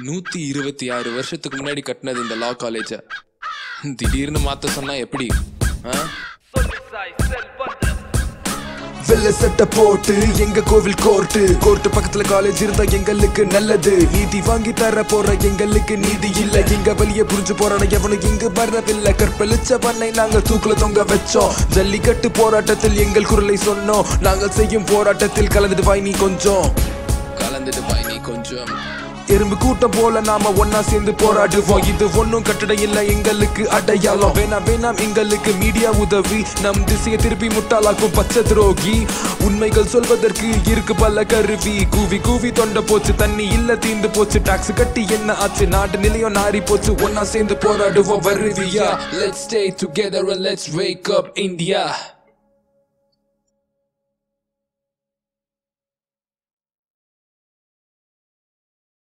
நூத்தி இருபத்தி ஆறு வருஷத்துக்கு முன்னாடி கட்டினது இந்த லா காலேஜ திடீர்னு மாத்த சொன்னா எப்படி? வெள்ள சட்டை போட்டு எங்க கோவில் கோர்ட்டு கோர்ட்டு பக்கத்துல காலேஜ் இருந்தா எங்களுக்கு நல்லது. நீதி வாங்கி தர போற எங்களுக்கு நீதி இல்ல. எங்க வழிய புரிஞ்சு போறான எவனுக்கு இங்கு வரவில்லை. கற்பழிச்ச பண்ணை நாங்க தூக்குல தொங்க வச்சோம். ஜல்லிக்கட்டு போராட்டத்தில் எங்கள் குரலை சொன்னோம். நாங்கள் செய்யும் போராட்டத்தில் கலந்துட்டு வாய் நீ கொஞ்சம். கொஞ்சம். எறும்பு கூட்டம் போல நாம ஒன்னா சேர்ந்து போராடுவோம். இது ஒன்னும் கட்டடம் இல்ல எங்களுக்கு அடையாளம். வேணாம் வேணாம் எங்களுக்கு மீடியா உதவி. நம் திசையை திருப்பி முட்டாளாக்கும் பச்சை துரோகி. உண்மைகள் சொல்வதற்கு இருக்கு பல கருவி. கூவி கூவி தொண்டை போச்சு தண்ணி இல்ல தீந்து போச்சு. டாக்ஸ் கட்டி என்ன ஆச்சு? நாட்டு நிலையம் நாரி போச்சு. ஒன்னா சேர்ந்து போராடுவோம் வருவியா? Let's stay together and let's wake up India.